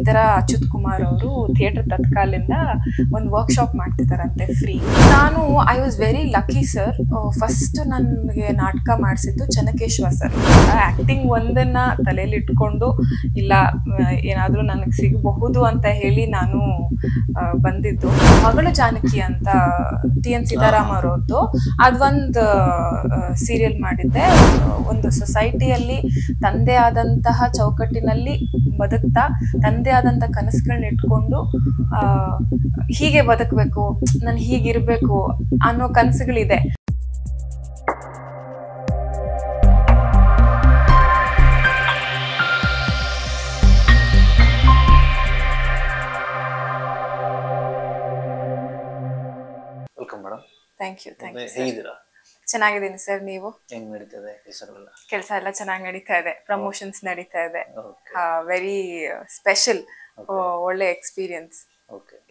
ಈ ತರ ಅಚ್ಯುತ್ ಕುಮಾರ್ ಅವರು ಥಿಯೇಟರ್ ತತ್ಕಾಲಿಂದ ಒಂದು ವರ್ಕ್ಶಾಪ್ ಮಾಡ್ತಿದಾರಂತೆ ಫ್ರೀ ನಾನು I was very lucky sir first ನನಗೆ ನಾಟಕ ಮಾಡಿಸಿದ್ದು ಚನಕೇಶ್ವರ್ ಸರ್ ಆಕ್ಟಿಂಗ್ ಒಂದನ್ನ ತಲೆಯಲ್ಲಿ ಇಟ್ಕೊಂಡು ಇಲ್ಲ ಏನಾದರೂ ನನಗೆ ಸಿಗಬಹುದು ಅಂತ ಹೇಳಿ ನಾನು ಬಂದಿದ್ದು. ಮಗಳು ಜಾನಕಿ ಅಂತ, ಟಿ ಎನ್ ಸೀತಾರಾಮ್ ಅವರದ್ದು. ಅದೊಂದು ಸೀರಿಯಲ್ ಮಾಡಿದ್ದೆ. ಒಂದು ಸೊಸೈಟಿಯಲ್ಲಿ ತಂದೆ ಆದಂತಹ ಚೌಕಟ್ಟಿನಲ್ಲಿ ಬದುಕ್ತಾ, ತಂದೆ ಆದಂತ ಕನಸುಗಳನ್ನ ಇಟ್ಕೊಂಡು ಆ, ಹೀಗೆ ಬದುಕಬೇಕು ನಾನು ಹೀಗಿರ್ಬೇಕು ಅನ್ನೋ ಕನಸುಗಳಿದೆ. ಥ್ಯಾಂಕ್ ಯು ಥ್ಯಾಂಕ್ ಯು ಹೇಗಿದ್ದೀರಾ? ಚೆನ್ನಾಗಿದ್ದೀನಿ ಸರ್ ನೀವು? ಹೆಂಗ್ ನಡೀತದೆ ಕೆಲಸ ಎಲ್ಲ ಚೆನ್ನಾಗಿ ನಡೀತಾ ಇದೆ. ಪ್ರಮೋಷನ್ಸ್ ನಡೀತಾ ಇದೆ. ವೆರಿ ಸ್ಪೆಷಲ್ ಒಳ್ಳೆ ಎಕ್ಸ್ಪೀರಿಯನ್ಸ್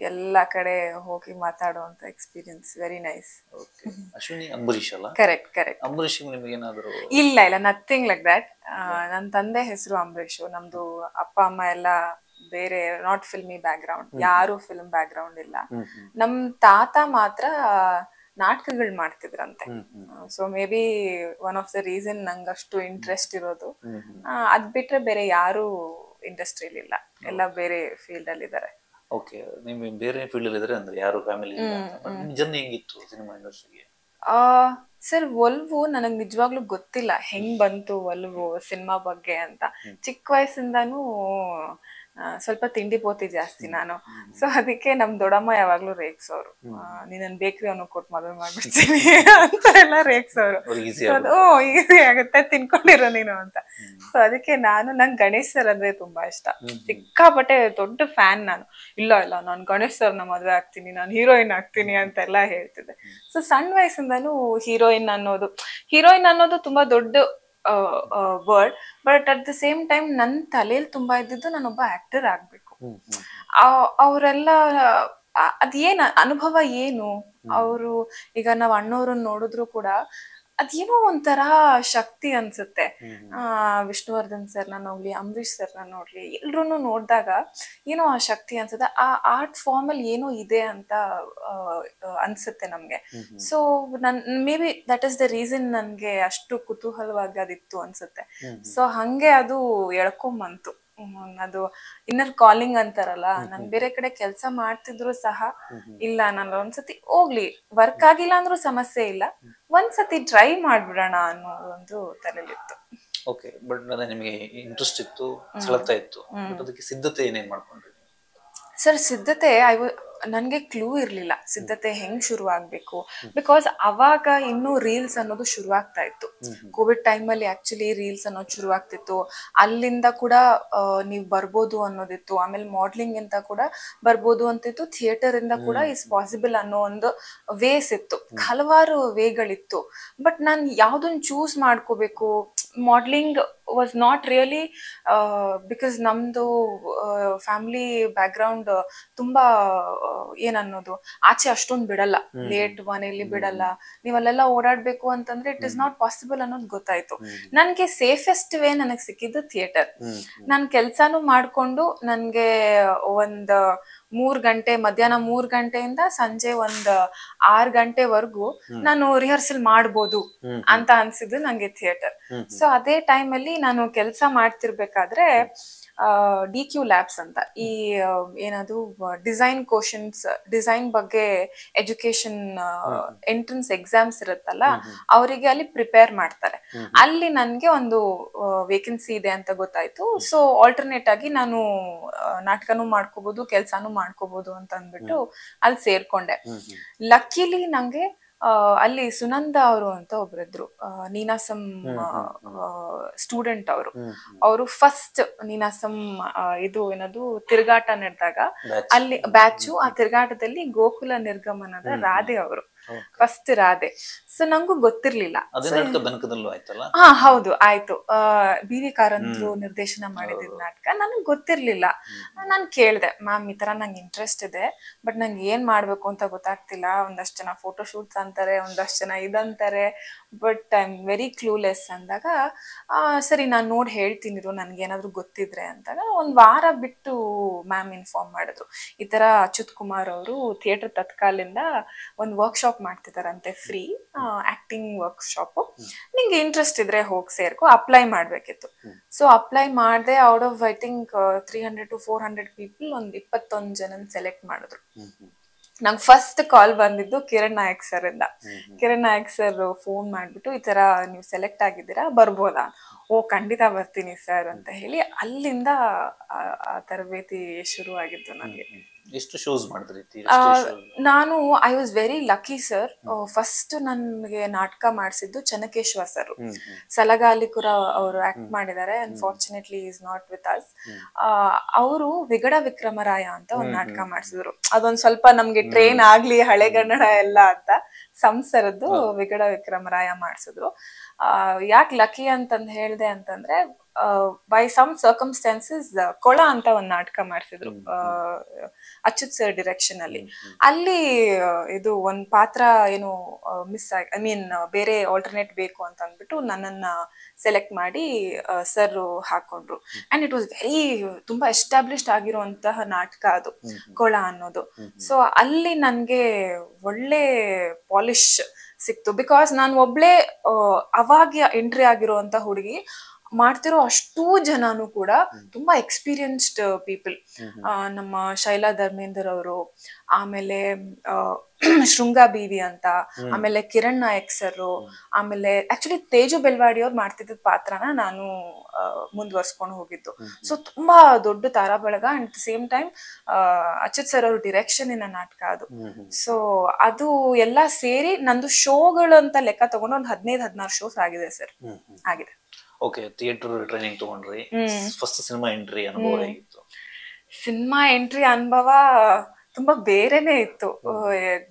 ಎಲ್ಲ ಕಡೆ ಹೋಗಿ ಮಾತಾಡುವಂತ experience very nice Ashwini Ambareesh ಅಲ್ಲ? ಕರೆಕ್ಟ್ ಕರೆಕ್ಟ್ ಅಂಬರೀಶ್ ನಿಮ್ಗೆ ಏನಾದ್ರು ಇಲ್ಲ ಇಲ್ಲ ನಥಿಂಗ್ ಲೈಕ್ ದಟ್ ನನ್ನ ತಂದೆ ಹೆಸರು ಅಂಬರೀಷ್. ನಮ್ದು ಅಪ್ಪ ಅಮ್ಮ ಎಲ್ಲ ಬೇರೆ ನಾಟ್ ಫಿಲ್ಮಿ ಬ್ಯಾಕ್ ಗ್ರೌಂಡ್ ಯಾರು ಫಿಲ್ಮ್ ಬ್ಯಾಕ್ ಗ್ರೌಂಡ್ ಇಲ್ಲ ನಮ್ ತಾತ ಮಾತ್ರ ನಾಟಕಗಳು ಮಾಡ್ತಿದ್ರಂತೆ. So maybe one of the reason ನಂಗೆ ಅಷ್ಟು ಇಂಟ್ರೆಸ್ಟ್ ಇರೋದು ಅದ್ ಬಿಟ್ರೆ ಬೇರೆ ಯಾರು ಇಂಡಸ್ಟ್ರಿಲಿ ಇಲ್ಲ ಎಲ್ಲ ಬೇರೆ ಫೀಲ್ಡ್ ಅಲ್ಲಿ ಇದ್ದಾರೆ ಓಕೆ ನಿಮ್ಗೆ ಬೇರೆ ಫೀಲ್ಡ್ ಅಲ್ಲಿ ಇದ್ರೆ ಅಂದ್ರೆ ಯಾರು ಫ್ಯಾಮಿಲಿ ನಿಮ್ ಜರ್ನಿ ಹೆಂಗಿತ್ತು ಸಿನಿಮಾ ಇಂಡಸ್ಟ್ರಿಗೆ ಸರ್ ಒಲ್ವು ನನಗ್ ನಿಜವಾಗ್ಲೂ ಗೊತ್ತಿಲ್ಲ ಹೆಂಗ್ ಬಂತು ಒಲ್ವು ಸಿನಿಮಾ ಬಗ್ಗೆ ಅಂತ. ಚಿಕ್ಕ ವಯಸ್ಸಿಂದಾನು ಸ್ವಲ್ಪ ತಿಂಡಿ ಪೋತಿ ಜಾಸ್ತಿ ನಾನು. ಸೊ ಅದಕ್ಕೆ ನಮ್ ದೊಡ್ಡಮ್ಮ ಯಾವಾಗ್ಲೂ ರೇಗ್ಸೋರು. ನೀನ್ ಬೇಕ್ರಿ ಅವನು ಕೊಟ್ಟು ಮದುವೆ ಮಾಡ್ಬಿಡ್ತೀನಿ ಅಂತ ಎಲ್ಲ ರೇಗ್ಸೋರು. ಓ ಈಸಿ ಆಗುತ್ತೆ ತಿನ್ಕೊಂಡಿರೋ ನೀನು ಅಂತ. ಸೊ ಅದಕ್ಕೆ ನಾನು ನಂಗೆ ಗಣೇಶ್ ಸರ್ ಅಂದ್ರೆ ತುಂಬಾ ಇಷ್ಟ. ಸಿಕ್ಕಾಪಟ್ಟೆ ದೊಡ್ಡ ಫ್ಯಾನ್ ನಾನು. ಇಲ್ಲ ಇಲ್ಲ ನಾನು ಗಣೇಶ್ ಸರ್ನ ಮದುವೆ ಆಗ್ತೀನಿ ನಾನು ಹೀರೋಯಿನ್ ಆಗ್ತೀನಿ ಅಂತೆಲ್ಲ ಹೇಳ್ತಿದ್ದೆ. ಸೊ ಸಣ್ಣ ವಯಸ್ಸಿಂದಾನು ಹೀರೋಯಿನ್ ಅನ್ನೋದು ಹೀರೋಯಿನ್ ಅನ್ನೋದು ತುಂಬಾ ದೊಡ್ಡ word but at the same time ನನ್ನ ತಲೆಯಲ್ಲಿ ತುಂಬಾ ಇದ್ದಿದ್ದು ನಾನೊಬ್ಬ ಆಕ್ಟರ್ ಆಗ್ಬೇಕು. ಅವರೆಲ್ಲ ಅದೇನು ಅನುಭವ ಏನು? ಅವರು ಈಗ ನಾವ್ ಅಣ್ಣವ್ರನ್ನ ನೋಡಿದ್ರು ಕೂಡ ಅದೇನೋ ಒಂಥರ ಶಕ್ತಿ ಅನ್ಸುತ್ತೆ. ಆ ವಿಷ್ಣುವರ್ಧನ್ ಸರ್ನ ನೋಡ್ಲಿ ಅಂಬರೀಷ್ ಸರ್ನ ನೋಡ್ಲಿ ಎಲ್ರೂ ನೋಡಿದಾಗ ಏನೋ ಆ ಶಕ್ತಿ ಅನ್ಸುತ್ತೆ. ಆ ಆರ್ಟ್ ಫಾರ್ಮ್ ಅಲ್ಲಿ ಏನೋ ಇದೆ ಅಂತ ಅನ್ಸುತ್ತೆ ನಮ್ಗೆ. ಸೊ ನನ್ maybe that is the reason ನನ್ಗೆ ಅಷ್ಟು ಕುತೂಹಲವಾಗಿ ಅದಿತ್ತು ಅನ್ಸುತ್ತೆ. ಸೊ ಹಂಗೆ ಅದು ಎಳ್ಕೊಂಬಂತು. ಅದು ಇನ್ನರ್ ಕಾಲಿಂಗ್ ಅಂತಾರಲ್ಲ ನಾನ್ ಬೇರೆ ಕಡೆ ಕೆಲಸ ಮಾಡ್ತಿದ್ರು ಸಹ ಇಲ್ಲ ನಾನು ಒಂದ್ಸತಿ ಹೋಗ್ಲಿ ವರ್ಕ್ ಆಗಿಲ್ಲ ಅಂದ್ರೂ ಸಮಸ್ಯೆ ಇಲ್ಲ ಒಂದ್ಸತಿ ಟ್ರೈ ಮಾಡ್ಬಿಡೋಣ ಅನ್ನೋ ಒಂದು ತಲೆಲಿತ್ತು. ಓಕೆ ಬಟ್ ಅದೇ ನಿಮಗೆ ಇಂಟ್ರೆಸ್ಟ್ ಇತ್ತು ಸೆಳೆತ ಇತ್ತು ಅದಕ್ಕೆ ಸಿದ್ಧತೆ ಏನೇನ್ ಮಾಡ್ಕೊಂಡ್ರಿ? ಸರ್ ಸಿದ್ಧತೆ ಐ ನನಗೆ ಕ್ಲೂ ಇರಲಿಲ್ಲ. ಸಿದ್ಧತೆ ಹೆಂಗ್ ಶುರು ಆಗಬೇಕು ಬಿಕಾಸ್ ಅವಾಗ ಇನ್ನೂ ರೀಲ್ಸ್ ಅನ್ನೋದು ಶುರು ಆಗ್ತಾ ಇತ್ತು ಕೋವಿಡ್ ಟೈಮಲ್ಲಿ ಆ್ಯಕ್ಚುಲಿ ರೀಲ್ಸ್ ಅನ್ನೋದು ಶುರು ಆಗ್ತಿತ್ತು ಅಲ್ಲಿಂದ ಕೂಡ ನೀವು ಬರ್ಬೋದು ಅನ್ನೋದಿತ್ತು. ಆಮೇಲೆ ಮಾಡ್ಲಿಂಗ್ ಅಂತ ಕೂಡ ಬರ್ಬೋದು ಅಂತಿತ್ತು. ಥಿಯೇಟರ್ ಇಂದ ಕೂಡ ಇಸ್ ಪಾಸಿಬಲ್ ಅನ್ನೋ ಒಂದು ವೇಸ್ ಇತ್ತು. ಹಲವಾರು ವೇಗಳಿತ್ತು ಬಟ್ ನಾನು ಯಾವ್ದನ್ನ ಚೂಸ್ ಮಾಡ್ಕೋಬೇಕು? Modelling was not really because ನಮ್ದು ಫ್ಯಾಮಿಲಿ ಬ್ಯಾಕ್ಗ್ರೌಂಡ್ ತುಂಬಾ ಏನನ್ನೋದು ಆಚೆ ಅಷ್ಟೊಂದು ಬಿಡಲ್ಲ. ಲೇಟ್ ಮನೆಯಲ್ಲಿ ಬಿಡಲ್ಲ. ನೀವಲ್ಲೆಲ್ಲ ಓಡಾಡ್ಬೇಕು ಅಂತಂದ್ರೆ ಇಟ್ ಇಸ್ ನಾಟ್ ಪಾಸಿಬಲ್ ಅನ್ನೋದು ಗೊತ್ತಾಯ್ತು. ನನ್ಗೆ ಸೇಫೆಸ್ಟ್ ವೇ ನನಗೆ ಸಿಕ್ಕಿದ್ದು ಥಿಯೇಟರ್ ನಾನ್ ಕೆಲ್ಸಾನು ಮಾಡ್ಕೊಂಡು ನನ್ಗೆ ಒಂದ್ ಮೂರ್ ಗಂಟೆ ಮಧ್ಯಾಹ್ನ ಮೂರ್ ಗಂಟೆಯಿಂದ ಸಂಜೆ ಒಂದ್ ಆರ್ ಗಂಟೆವರೆಗೂ ನಾನು ರಿಹರ್ಸಲ್ ಮಾಡ್ಬೋದು ಅಂತ ಅನ್ಸಿದ್ದು ನಂಗೆ ಥಿಯೇಟರ್ ಸೊ ಅದೇ ಟೈಮ್ ಅಲ್ಲಿ ನಾನು ಕೆಲಸ ಮಾಡ್ತಿರ್ಬೇಕಾದ್ರೆ ಡಿ ಕ್ಯೂ ಲ್ಯಾಬ್ಸ್ ಅಂತ. ಈ ಏನದು ಡಿಸೈನ್ ಕ್ವಶನ್ಸ್ ಡಿಸೈನ್ ಬಗ್ಗೆ ಎಜುಕೇಶನ್ ಎಂಟ್ರೆನ್ಸ್ ಎಕ್ಸಾಮ್ಸ್ ಇರುತ್ತಲ್ಲ ಅವರಿಗೆ ಅಲ್ಲಿ ಪ್ರಿಪೇರ್ ಮಾಡ್ತಾರೆ. ಅಲ್ಲಿ ನನ್ಗೆ ಒಂದು ವೇಕೆನ್ಸಿ ಇದೆ ಅಂತ ಗೊತ್ತಾಯ್ತು. ಸೊ ಆಲ್ಟರ್ನೇಟ್ ಆಗಿ ನಾನು ನಾಟಕನೂ ಮಾಡ್ಕೋಬಹುದು ಕೆಲಸನೂ ಮಾಡ್ಕೋಬಹುದು ಅಂತ ಅಂದ್ಬಿಟ್ಟು ಅಲ್ಲಿ ಸೇರ್ಕೊಂಡೆ. ಲಕ್ಕಿಲಿ ನಂಗೆ ಅಲ್ಲಿ ಸುನಂದ ಅವರು ಅಂತ ಒಬ್ರಿದ್ರು. ನೀನಾಸಂ ಸ್ಟೂಡೆಂಟ್ ಅವರು. ಅವರು ಫಸ್ಟ್ ನೀನಾಸಂ ಇದು ಏನದು ತಿರುಗಾಟ ನಡೆದಾಗ ಅಲ್ಲಿ ಬ್ಯಾಚು ಆ ತಿರುಗಾಟದಲ್ಲಿ ಗೋಕುಲ ನಿರ್ಗಮನದ ರಾಧೆ ಅವರು. ಫಸ್ಟ್ ರಾಧೆ. ಸೊ ನಂಗೂ ಗೊತ್ತಿರ್ಲಿಲ್ಲ. ಹಾ ಹೌದು ಆಯ್ತು. ಬಿ ವಿ ಕಾರಂತ್ರು ನಿರ್ದೇಶನ ಮಾಡಿದ ನಾಟಕ. ನನಗೆ ಗೊತ್ತಿರ್ಲಿಲ್ಲ. ನಾನು ಕೇಳ್ದೆ ಮ್ಯಾಮ್ ಈ ತರ ನಂಗೆ ಇಂಟ್ರೆಸ್ಟ್ ಇದೆ ಬಟ್ ನಂಗೆ ಏನ್ ಮಾಡ್ಬೇಕು ಅಂತ ಗೊತ್ತಾಗ್ತಿಲ್ಲ. ಒಂದಷ್ಟು ಜನ ಫೋಟೋ ಶೂಟ್ಸ್ ಅಂತಾರೆ ಒಂದಷ್ಟು ಜನ ಇದಂತಾರೆ. But I am very clueless ಅಂದಾಗ ಸರಿ ನಾನು ನೋಡಿ ಹೇಳ್ತೀನಿರು ನನಗೇನಾದರೂ ಗೊತ್ತಿದ್ರೆ ಅಂದಾಗ ಒಂದು ವಾರ ಬಿಟ್ಟು ಮ್ಯಾಮ್ ಇನ್ಫಾರ್ಮ್ ಮಾಡಿದ್ರು. ಈ ಥರ ಅಚ್ಯುತ್ ಕುಮಾರ್ ಅವರು ಥಿಯೇಟರ್ ತತ್ಕಾಲಿಂದ ಒಂದು ವರ್ಕ್ಶಾಪ್ ಮಾಡ್ತಿದ್ದಾರಂತೆ ಫ್ರೀ ಆ್ಯಕ್ಟಿಂಗ್ ವರ್ಕ್ಶಾಪು ನಿಂಗೆ ಇಂಟ್ರೆಸ್ಟ್ ಇದ್ರೆ ಹೋಗಿ ಸೇರ್ಕೊ ಅಪ್ಲೈ ಮಾಡಬೇಕಿತ್ತು. ಸೊ ಅಪ್ಲೈ ಮಾಡಿದೆ out of I think three hundred to four hundred people ಒಂದು ಇಪ್ಪತ್ತೊಂದು ಜನನ ಸೆಲೆಕ್ಟ್ ಮಾಡಿದ್ರು. ನಂಗೆ ಫಸ್ಟ್ ಕಾಲ್ ಬಂದಿದ್ದು ಕಿರಣ್ ನಾಯಕ್ ಸರ್ ಇಂದ. ಕಿರಣ್ ನಾಯಕ್ ಸರ್ ಫೋನ್ ಮಾಡ್ಬಿಟ್ಟು ಈ ತರ ನೀವು ಸೆಲೆಕ್ಟ್ ಆಗಿದ್ದೀರಾ? ಬರ್ಬೋದಾ? ಓ ಖಂಡಿತ ಬರ್ತೀನಿ ಸರ್ ಅಂತ ಹೇಳಿ ಅಲ್ಲಿಂದ ಆ- ತರಬೇತಿ ಶುರು ಆಗಿದ್ದು ನನಗೆ ಎಷ್ಟು ಶೋಸ್ ಮಾಡಿದ್ರಿ? ನಾನು I was very lucky sir first ನನಗೆ ನಾಟಕ ಮಾಡಿಸಿದ್ದು ಚನ್ನಕೇಶ್ವರ ಸರ್. ಸಲಗಾಲಿಕುರ ಅವರು ಆಕ್ಟ್ ಮಾಡಿದ್ದಾರೆ. Unfortunately is not with us ಅವರು ವಿಗಡ ವಿಕ್ರಮರಾಯ ಅಂತ ಒಂದು ನಾಟಕ ಮಾಡಿಸಿದ್ರು. ಅದೊಂದ್ ಸ್ವಲ್ಪ ನಮ್ಗೆ ಟ್ರೈನ್ ಆಗ್ಲಿ ಹಳೆಗನ್ನಡ ಎಲ್ಲ ಅಂತ. ಸಂಸರದ್ದು ವಿಗಡ ವಿಕ್ರಮರಾಯ ಮಾಡಿಸಿದ್ರು. ಯಾಕೆ ಲಕ್ಕಿ ಅಂತಂದ್ ಹೇಳ್ದೆ ಅಂತಂದ್ರೆ ಬೈ ಸಮ್ ಸರ್ಕಮ್ಸ್ಟಾನ್ಸಸ್ ಕೊಳ ಅಂತ ಒಂದ್ ನಾಟಕ ಮಾಡಿಸಿದ್ರು ಅಚ್ಯುತ್ ಸರ್ ಡಿರೆಕ್ಷನ್ ಅಲ್ಲಿ. ಅಲ್ಲಿ ಇದು ಒಂದ್ ಪಾತ್ರ ಏನು ಮಿಸ್ ಆಗಿ ಐ ಮೀನ್ ಬೇರೆ ಆಲ್ಟರ್ನೇಟ್ ಬೇಕು ಅಂತ ಅಂದ್ಬಿಟ್ಟು ನನ್ನನ್ನ ಸೆಲೆಕ್ಟ್ ಮಾಡಿ ಸರ್ ಹಾಕೊಂಡ್ರು. ಅಂಡ್ ಇಟ್ ವಾಸ್ ವೆರಿ ತುಂಬಾ ಎಸ್ಟಾಬ್ಲಿಷ್ಡ್ ಆಗಿರುವಂತಹ ನಾಟಕ ಅದು ಕೊಳ ಅನ್ನೋದು. ಸೊ ಅಲ್ಲಿ ನನ್ಗೆ ಒಳ್ಳೆ ಪಾಲಿಶ್ ಸಿಕ್ತು. ಬಿಕಾಸ್ ನಾನು ಒಬ್ಳೆ ಅವಾಗ ಎಂಟ್ರಿ ಆಗಿರುವಂತ ಹುಡುಗಿ ಮಾಡ್ತಿರೋ ಅಷ್ಟೂ ಜನನು ಕೂಡ ತುಂಬಾ ಎಕ್ಸ್ಪೀರಿಯನ್ಸ್ಡ್ ಪೀಪಲ್ ನಮ್ಮ ಶೈಲಾ ಧರ್ಮೇಂದರ್ ಅವರು ಆಮೇಲೆ ಶೃಂಗ ಬೀವಿ ಅಂತ ಆಮೇಲೆ ಕಿರಣ್ ನಾಯಕ್ ಸರ್ ಆಮೇಲೆ ಆಕ್ಚುಲಿ ತೇಜು ಬೆಲ್ವಾಡಿ ಅವ್ರು ಮಾಡ್ತಿದ್ದ ಪಾತ್ರನ ನಾನು ಮುಂದುವರ್ಸ್ಕೊಂಡು ಹೋಗಿದ್ದು. ಸೊ ತುಂಬಾ ದೊಡ್ಡ ತಾರಾ ಬಳಗ and same time Achyut sir ಅವ್ರ ಡಿರೆಕ್ಷನ್ ಇನ ನಾಟಕ ಅದು. ಸೊ ಅದು ಎಲ್ಲ ಸೇರಿ ನಂದು ಶೋಗಳು ಅಂತ ಲೆಕ್ಕ ತಗೊಂಡು ಒಂದು ಹದಿನೈದು ಹದಿನಾರು ಶೋಸ್ ಆಗಿದೆ ಸರ್. ಆಗಿದೆ. ಓಕೆ ಥಿಯೇಟರ್ ಟ್ರೈನಿಂಗ್ ತಗೊಂಡ್ರಿ. ಫಸ್ಟ್ ಸಿನಿಮಾ ಎಂಟ್ರಿ ಅನುಭವ ಹೇಗಿತ್ತು? ಸಿನಿಮಾ ಎಂಟ್ರಿ ಅನುಭವ ತುಂಬಾ ಬೇರೆನೆ ಇತ್ತು.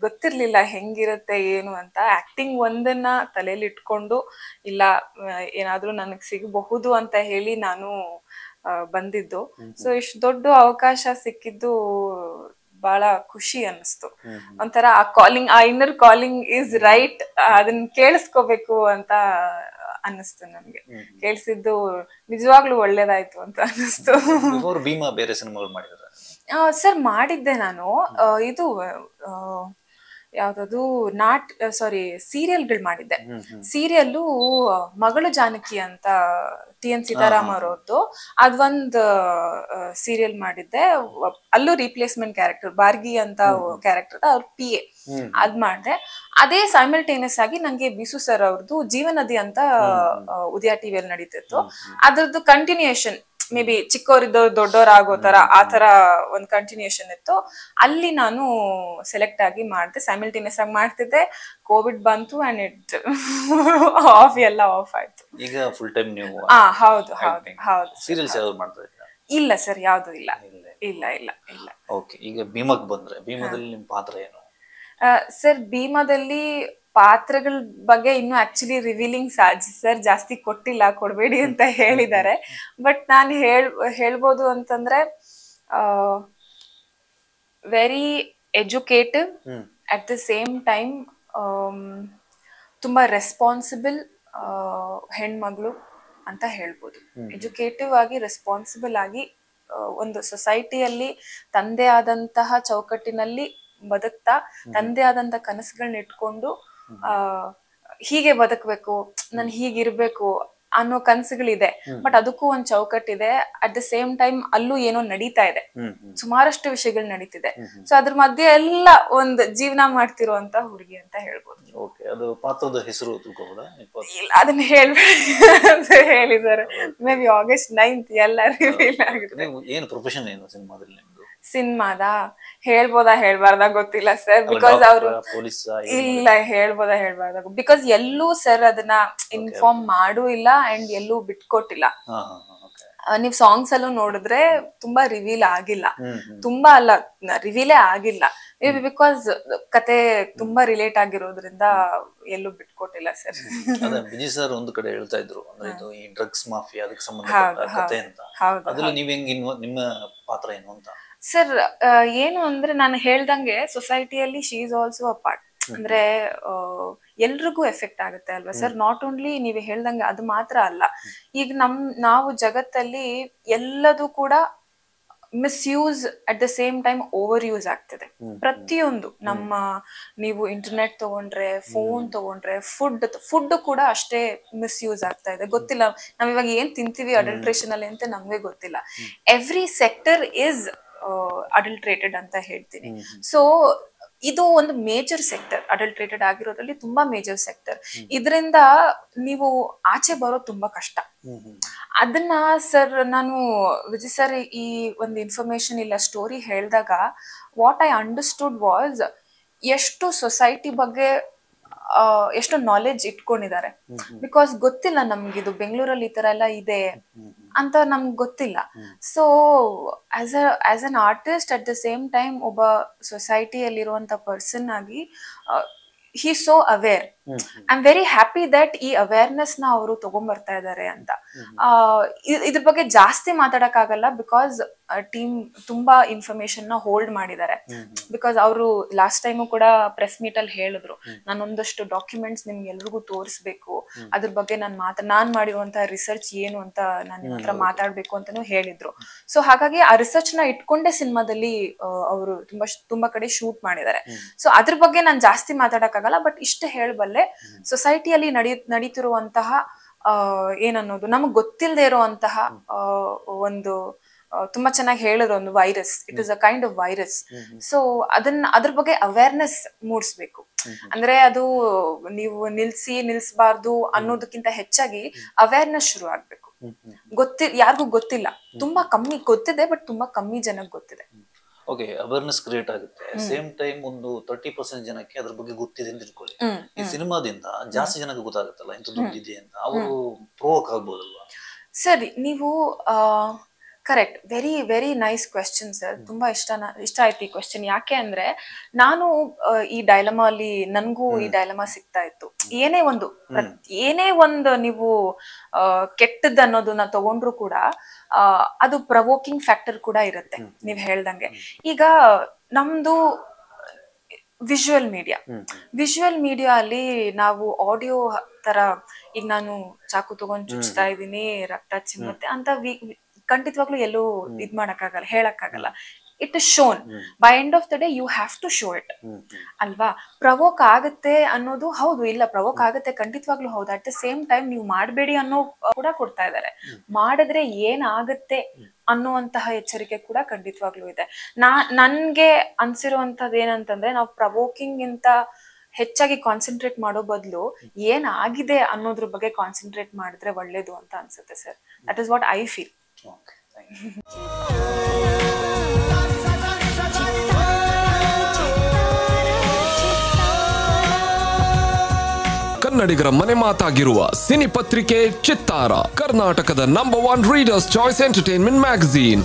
ಗೊತ್ತಿರ್ಲಿಲ್ಲ ಹೆಂಗಿರುತ್ತೆ ಏನು ಅಂತ. ಆಕ್ಟಿಂಗ್ ಒಂದನ್ನ ತಲೆಯಲ್ಲಿ ಇಟ್ಕೊಂಡು ಇಲ್ಲ ಏನಾದ್ರೂ ನನಗ್ ಸಿಗಬಹುದು ಅಂತ ಹೇಳಿ ನಾನು ಬಂದಿದ್ದು. ಸೊ ಇಷ್ಟು ದೊಡ್ಡ ಅವಕಾಶ ಸಿಕ್ಕಿದ್ದು ಬಹಳ ಖುಷಿ ಅನ್ನಿಸ್ತು. ಒಂಥರ ಆ ಕಾಲಿಂಗ್ ಆ ಇನ್ನರ್ ಕಾಲಿಂಗ್ ಇಸ್ ರೈಟ್ ಅದನ್ನ ಕೇಳಿಸ್ಕೋಬೇಕು ಅಂತ ಅನ್ನಿಸ್ತು ನಮ್ಗೆ. ಕೇಳಿಸಿದ್ದು ನಿಜವಾಗ್ಲೂ ಒಳ್ಳೇದಾಯ್ತು ಅಂತ ಅನ್ನಿಸ್ತು. ಭೀಮಾ ಬೇರೆ ಸಿನಿಮಾಗಳು ಮಾಡಿದ್ರ. ಸರ್ ಮಾಡಿದ್ದೆ ನಾನು. ಇದು ಯಾವ್ದದು? ನಾಟ್ ಸಾರಿ ಸೀರಿಯಲ್ಗಳು ಮಾಡಿದ್ದೆ. ಸೀರಿಯಲ್ಲು ಮಗಳು ಜಾನಕಿ ಅಂತ ಟಿ ಎನ್ ಸೀತಾರಾಮ್ ಅವರದ್ದು. ಅದೊಂದು ಸೀರಿಯಲ್ ಮಾಡಿದ್ದೆ. ಅಲ್ಲೂ ರೀಪ್ಲೇಸ್ಮೆಂಟ್ ಕ್ಯಾರೆಕ್ಟರ್ ಬಾರ್ಗಿ ಅಂತ ಕ್ಯಾರೆಕ್ಟರ್ ಅವ್ರ ಪಿ ಎ. ಅದ್ ಮಾಡಿದೆ. ಅದೇ ಸೈಮಲ್ಟೇನಿಯಸ್ ಆಗಿ ನಂಗೆ ಬಿಸು ಸರ್ ಅವ್ರದ್ದು ಜೀವನದಿ ಅಂತ ಉದಯ ಟಿವಿಯಲ್ಲಿ ನಡೀತಿತ್ತು. ಅದ್ರದ್ದು ಕಂಟಿನ್ಯೂಯೇಷನ್ ಮೇ ಬಿ ಚಿಕ್ಕವರಿದ್ದವ್ರು ದೊಡ್ಡವ್ರ ಆಗೋ ತರ ಆ ತರ ಒಂದ್ ಕಂಟಿನ್ಯೂಷನ್ ಇತ್ತು. ಅಲ್ಲಿ ನಾನು ಸೆಲೆಕ್ಟ್ ಆಗಿ ಮಾಡಿದೆ ಸೈಮಲ್ಟೇನಿಯಸ್ ಆಗಿ ಮಾಡ್ತಿದ್ದೆ. ಕೋವಿಡ್ ಬಂತು ಅಂಡ್ ಇಟ್ ಆಫ್ ಎಲ್ಲ ಆಫ್ ಆಯ್ತು. ಈಗ ಫುಲ್ ಟೈಮ್ ನೀವು ಹಾ ಹೌದು ಹೌದು ಹೌದು. ಸೀರಿಯಲ್ಸ್ ಯಾವ್ದು ಮಾಡ್ತಾ ಇಲ್ಲ ಸರ್ ಯಾವ್ದು ಇಲ್ಲ. ಇಲ್ಲ ಇಲ್ಲ. ಇಲ್ಲ ಓಕೆ ಈಗ ಭೀಮಕ್ ಬಂದ್ರೆ ಭೀಮದಲ್ಲಿ ನಿಮ್ ಪಾತ್ರ ಏನು? ಸರ್ ಭೀಮಾದಲ್ಲಿ ಪಾತ್ರಗಳ ಬಗ್ಗೆ ಇನ್ನು ಆಕ್ಚುಲಿ ರಿವೀಲಿಂಗ್ ಸರ್ ಜಾಸ್ತಿ ಕೊಟ್ಟಿಲ್ಲ ಕೊಡಬೇಡಿ ಅಂತ ಹೇಳಿದ್ದಾರೆ. ಬಟ್ ನಾನು ಹೇಳ್ ಹೇಳ್ಬೋದು ಅಂತಂದ್ರೆ very educative at the same time ತುಂಬಾ ರೆಸ್ಪಾನ್ಸಿಬಲ್ ಹೆಣ್ಮಗಳು ಅಂತ ಹೇಳ್ಬೋದು. ಎಜುಕೇಟಿವ್ ಆಗಿ ರೆಸ್ಪಾನ್ಸಿಬಲ್ ಆಗಿ ಒಂದು ಸೊಸೈಟಿಯಲ್ಲಿ ತಂದೆ ಆದಂತಹ ಚೌಕಟ್ಟಿನಲ್ಲಿ ಬದುಕ್ತಾ ತಂದೆ ಆದಂತ ಕನಸುಗಳನ್ನ ಇಟ್ಕೊಂಡು ಆ ಹೀಗೆ ಬದುಕಬೇಕು ನಾನು ಹೀಗಿರ್ಬೇಕು ಅನ್ನೋ ಕನಸುಗಳಿದೆ. ಬಟ್ ಅದಕ್ಕೂ ಒಂದ್ ಚೌಕಟ್ಟಿದೆ. ಅಟ್ ದ ಸೇಮ್ ಟೈಮ್ ಅಲ್ಲೂ ಏನೋ ನಡೀತಾ ಇದೆ. ಸುಮಾರಷ್ಟು ವಿಷಯಗಳು ನಡೀತಿದೆ. ಸೊ ಅದ್ರ ಮಧ್ಯೆ ಎಲ್ಲ ಒಂದ್ ಜೀವನ ಮಾಡ್ತಿರುವಂತ ಹುಡುಗಿ ಅಂತ ಹೇಳ್ಬೋದು. ಪಾತ್ರದ ಹೆಸರು ಇಲ್ಲ ಅದನ್ನ ಹೇಳ್ಬೇಡಿ ಅಂತ ಹೇಳಿದ್ದಾರೆ. ಮೇ ಬಿ ಆಗಸ್ಟ್ ನೈನ್ತ್ ಎಲ್ಲ ರಿವೀಲ್ ಏನು ಪ್ರೊಫೆಷನ್ ಏನು ಸಿನಿಮಾದಲ್ಲಿ ನಿಮ್ದು ಸಿನಿಮಾದ? ಹೇಳ್ಬೋದಾ ಹೇಳ್ಬಾರ್ದ ಗೊತ್ತಿಲ್ಲ ಸರ್. ಬಿಕಾಸ್ ಅವರು ಇಲ್ಲ ಹೇಳ್ಬೋದಾ ಹೇಳ್ಬಾರ್ದ ಬಿಕಾಸ್ ಎಲ್ಲೂ ಸರ್ ಅದನ್ನ ಇನ್ಫಾರ್ಮ್ ಮಾಡೂ ಇಲ್ಲ ಅಂಡ್ ಎಲ್ಲೂ ಬಿಟ್ಕೊಟ್ಟಿಲ್ಲ. ನೀವ್ ಸಾಂಗ್ಸ್ ಅಲ್ಲೂ ನೋಡಿದ್ರೆ ತುಂಬಾ ರಿವೀಲ್ ಆಗಿಲ್ಲ. ತುಂಬಾ ಅಲ್ಲ ರಿವೀಲೇ ಆಗಿಲ್ಲ. ಮೇಬಿ ಬಿಕಾಸ್ ಕತೆ ತುಂಬಾ ರಿಲೇಟ್ ಆಗಿರೋದ್ರಿಂದ ಎಲ್ಲೂ ಬಿಟ್ಕೊಟ್ಟಿಲ್ಲ ಸರ್. ಅದೇ ವಿಜಯ್ ಸರ್ ಒಂದು ಕಡೆ ಹೇಳ್ತಾ ಇದ್ರು ಅಂದ್ರೆ ಇದು ಈ ಡ್ರಗ್ಸ್ ಮಾಫಿಯಾ ಅದಕ್ಕೆ ಸಂಬಂಧ ಕತೆ ಅಂತ. ಅದ್ರಲ್ಲಿ ನೀವ್ ಹೆಂಗ್ ನಿಮ್ಮ ಪಾತ್ರ ಏನು ಅಂತ? ಸರ್ ಏನು ಅಂದ್ರೆ ನಾನು ಹೇಳ್ದಂಗೆ ಸೊಸೈಟಿಯಲ್ಲಿ she is also a part ಅಂದ್ರೆ ಎಲ್ರಿಗೂ ಎಫೆಕ್ಟ್ ಆಗುತ್ತೆ ಅಲ್ವಾ? ಸರ್ ನಾಟ್ ಓನ್ಲಿ ನೀವು ಹೇಳ್ದಂಗೆ ಅದು ಮಾತ್ರ ಅಲ್ಲ. ಈಗ ನಮ್ ನಾವು ಜಗತ್ತಲ್ಲಿ ಎಲ್ಲದು ಕೂಡ misuse at the same time overuse ಆಗ್ತಿದೆ ಪ್ರತಿಯೊಂದು. ನಮ್ಮ ನೀವು ಇಂಟರ್ನೆಟ್ ತಗೊಂಡ್ರೆ ಫೋನ್ ತಗೊಂಡ್ರೆ ಫುಡ್ ಫುಡ್ ಕೂಡ ಅಷ್ಟೇ ಮಿಸ್ಯೂಸ್ ಆಗ್ತಾ ಇದೆ. ಗೊತ್ತಿಲ್ಲ. ನಾವ್ ಇವಾಗ ಏನ್ ತಿಂತೀವಿ ಅಡಲ್ಟ್ರೇಷನ್ ಅಲ್ಲಿ ಅಂತ ನಮ್ಗೆ ಗೊತ್ತಿಲ್ಲ. ಎವ್ರಿ ಸೆಕ್ಟರ್ ಇಸ್ ಅಡಲ್ಟ್ರೇಟೆಡ್ ಅಂತ ಹೇಳ್ತೀನಿ. ಸೊ ಇದು ಒಂದು ಮೇಜರ್ ಸೆಕ್ಟರ್ ಅಡಲ್ಟ್ರೇಟೆಡ್ ಆಗಿರೋದ್ರಲ್ಲಿ ತುಂಬಾ ಮೇಜರ್ ಸೆಕ್ಟರ್ ಇದರಿಂದ ನೀವು ಆಚೆ ಬರೋದು ತುಂಬಾ ಕಷ್ಟ. ಅದನ್ನ ಸರ್ ನಾನು ವಿಜಯ್ ಸರ್ ಈ ಒಂದು ಇನ್ಫಾರ್ಮೇಶನ್ ಇಲ್ಲ ಸ್ಟೋರಿ ಹೇಳಿದಾಗ ವಾಟ್ ಐ ಅಂಡರ್ಸ್ಟುಡ್ ವಾಸ್ ಎಷ್ಟು ಸೊಸೈಟಿ ಬಗ್ಗೆ ಎಷ್ಟು ನಾಲೆಜ್ ಇಟ್ಕೊಂಡಿದ್ದಾರೆ. ಬಿಕಾಸ್ ಗೊತ್ತಿಲ್ಲ ನಮ್ಗಿದು ಬೆಂಗಳೂರಲ್ಲಿ ಈ ತರ ಎಲ್ಲ ಇದೆ ಅಂತ ನಮ್ಗೆ ಗೊತ್ತಿಲ್ಲ. So as a as an artist at the same time ಒಬ್ಬ ಸೊಸೈಟಿಯಲ್ಲಿರುವಂತ ಪರ್ಸನ್ ಆಗಿ he so aware I am very happy that ಈ ಅವೇರ್ನೆಸ್ನ ಅವರು ತಗೊಂಡ್ಬರ್ತಾ ಇದ್ದಾರೆ ಅಂತ. ಇದ್ರ ಬಗ್ಗೆ ಜಾಸ್ತಿ ಮಾತಾಡಕ್ಕಾಗಲ್ಲ ಬಿಕಾಸ್ ಟೀಮ್ ತುಂಬಾ ಇನ್ಫಾರ್ಮೇಶನ್ನ ಹೋಲ್ಡ್ ಮಾಡಿದ್ದಾರೆ. ಬಿಕಾಸ್ ಅವರು ಲಾಸ್ಟ್ ಟೈಮು ಕೂಡ ಪ್ರೆಸ್ ಮೀಟ್ ಅಲ್ಲಿ ಹೇಳಿದ್ರು ನಾನೊಂದಷ್ಟು ಡಾಕ್ಯುಮೆಂಟ್ಸ್ ನಿಮ್ಗೆ ಎಲ್ರಿಗೂ ತೋರಿಸ್ಬೇಕು. ಅದ್ರ ಬಗ್ಗೆ ನಾನು ಮಾತಾ ನಾನ್ ಮಾಡಿರುವಂತ ರಿಸರ್ಚ್ ಏನು ಅಂತ ನನ್ನ ಹತ್ರ ಮಾತಾಡ್ಬೇಕು ಅಂತಾನು ಹೇಳಿದ್ರು. ಸೊ ಹಾಗಾಗಿ ಆ ರಿಸರ್ಚ್ನ ಇಟ್ಕೊಂಡೇ ಸಿನಿಮಾದಲ್ಲಿ ಅವರು ತುಂಬಾ ತುಂಬಾ ಕಡೆ ಶೂಟ್ ಮಾಡಿದ್ದಾರೆ. ಸೊ ಅದ್ರ ಬಗ್ಗೆ ನಾನು ಜಾಸ್ತಿ ಮಾತಾಡಕ್ಕಾಗಲ್ಲ ಬಟ್ ಇಷ್ಟ ಹೇಳಬಲ್ಲೆ ಸೊಸೈಟಿಯಲ್ಲಿ ನಡಿ ನಡೀತಿರುವಂತಹ ಏನನ್ನೋದು ನಮಗ್ ಗೊತ್ತಿಲ್ಲದೆ ಇರುವಂತಹ ಒಂದು ತುಂಬಾ ಚೆನ್ನಾಗಿ ಹೇಳಿದ್ರು ಒಂದು virus it is a kind of virus so ಅದನ್ನ ಅದ್ರ ಬಗ್ಗೆ ಅವೇರ್ನೆಸ್ ಮೂಡಿಸ್ಬೇಕು. ಅಂದ್ರೆ ಅದು ನೀವು ನಿಲ್ಸಿ ನಿಲ್ಸಬಾರ್ದು ಅನ್ನೋದಕ್ಕಿಂತ ಹೆಚ್ಚಾಗಿ ಅವೇರ್ನೆಸ್ ಶುರು ಆಗ್ಬೇಕು. ಗೊತ್ತಿ ಯಾರಿಗೂ ಗೊತ್ತಿಲ್ಲ. ತುಂಬಾ ಕಮ್ಮಿ ಗೊತ್ತಿದೆ ಬಟ್ ತುಂಬಾ ಕಮ್ಮಿ ಜನಕ್ಕೆ ಗೊತ್ತಿದೆ. ಓಕೆ ಅವೇರ್ನೆಸ್ ಕ್ರಿಯೇಟ್ ಆಗುತ್ತೆ. ಸೇಮ್ ಟೈಮ್ ಒಂದು ತರ್ಟಿ ಪರ್ಸೆಂಟ್ ಜನಕ್ಕೆ ಅದ್ರ ಬಗ್ಗೆ ಗೊತ್ತಿದೆ ಅಂತ ಇಟ್ಕೊಳ್ಳಿ ಈ ಸಿನಿಮಾದಿಂದ ಜಾಸ್ತಿ ಜನಕ್ಕೆ ಗೊತ್ತಾಗುತ್ತಲ್ಲ ಇಂಥದ್ದು ಇದೆ ಅಂತ. ಅವರು ಪ್ರೋವೋಕ್ ಆಗ್ಬೋದಲ್ವಾ? ಸರಿ ನೀವು correct very very nice question sir ತುಂಬಾ ಇಷ್ಟ ಇಷ್ಟ ಆಯ್ತು ಈ ಕ್ವೆಶನ್ ಯಾಕೆ ಅಂದ್ರೆ ನಾನು ಈ ಡೈಲಮಾ ಅಲ್ಲಿ ನನ್ಗೂ ಈ ಡೈಲಮಾ ಸಿಗ್ತಾ ಇತ್ತು. ಏನೇ ಒಂದು ಏನೇ ಒಂದು ನೀವು ಆ, ಕೆಟ್ಟದ್ದು ಅನ್ನೋದನ್ನ ತಗೊಂಡ್ರು ಕೂಡ ಅದು ಪ್ರವೋಕಿಂಗ್ ಫ್ಯಾಕ್ಟರ್ ಕೂಡ ಇರುತ್ತೆ ನೀವ್ ಹೇಳ್ದಂಗೆ. ಈಗ ನಮ್ದು ವಿಜುವಲ್ ಮೀಡಿಯಾ ವಿಜುವಲ್ ಮೀಡಿಯಾ ಅಲ್ಲಿ ನಾವು ಆಡಿಯೋ ತರ ಈಗ ನಾನು ಚಾಕು ತಗೊಂಡ್ ಚುಚ್ತಾ ಇದೀನಿ ರಕ್ತ ಚಿಮ್ಮತ್ತೆ ಅಂತ ಖಂಡಿತವಾಗ್ಲೂ ಎಲ್ಲೂ ಇದ್ ಮಾಡಕ್ಕಾಗಲ್ಲ ಹೇಳಕ್ಕಾಗಲ್ಲ. It is shown by end of the day you have to show it ಅಲ್ವಾ? ಪ್ರವೋಕ್ ಆಗುತ್ತೆ ಅನ್ನೋದು ಹೌದು. ಇಲ್ಲ ಪ್ರವೋಕ್ ಆಗುತ್ತೆ ಖಂಡಿತವಾಗ್ಲೂ ಹೌದು. ಅಟ್ ದ ಸೇಮ್ ಟೈಮ್ ನೀವು ಮಾಡಬೇಡಿ ಅನ್ನೋ ಕೂಡ ಕೊಡ್ತಾ ಇದ್ದಾರೆ ಮಾಡಿದ್ರೆ ಏನಾಗುತ್ತೆ ಅನ್ನುವಂತಹ ಎಚ್ಚರಿಕೆ ಕೂಡ ಖಂಡಿತವಾಗ್ಲೂ ಇದೆ. ನಾ ನನ್ಗೆ ಅನ್ಸಿರುವಂತದ್ದು ಏನಂತಂದ್ರೆ ನಾವು ಪ್ರವೋಕಿಂಗ್ ಇಂತ ಹೆಚ್ಚಾಗಿ ಕಾನ್ಸಂಟ್ರೇಟ್ ಮಾಡೋ ಬದಲು ಏನಾಗಿದೆ ಅನ್ನೋದ್ರ ಬಗ್ಗೆ ಕಾನ್ಸಂಟ್ರೇಟ್ ಮಾಡಿದ್ರೆ ಒಳ್ಳೇದು ಅಂತ ಅನ್ಸುತ್ತೆ sir that is what I feel you ಕನ್ನಡಿಗರ ಮನೆ ಮಾತಾಗಿರುವ ಸಿನಿ ಪತ್ರಿಕೆ ಚಿತ್ತಾರ ಕರ್ನಾಟಕದ number one readers choice entertainment magazine